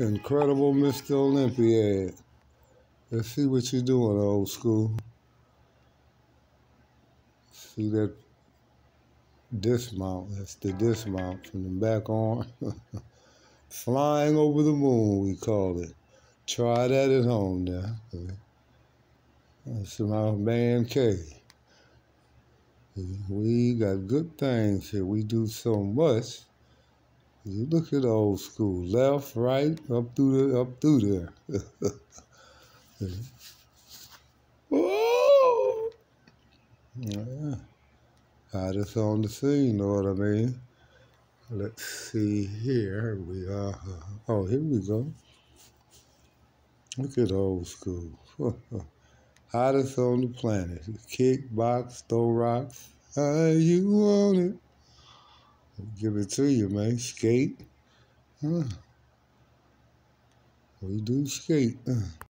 Incredible Mr. Olympiad. Let's see what you're doing, old school. See that dismount. That's the dismount from the back on. Flying over the moon, we call it. Try that at home now. That's my man K. We got good things here. We do so much. Look at old school, left, right, up through the, up through there. Whoa! Yeah. Hottest on the scene, know what I mean? Let's see here. We are. Oh, here we go. Look at old school. Hottest on the planet. Kickbox, throw rocks. How you want it? Give it to you, man. Skate. Huh. We do skate. Uh.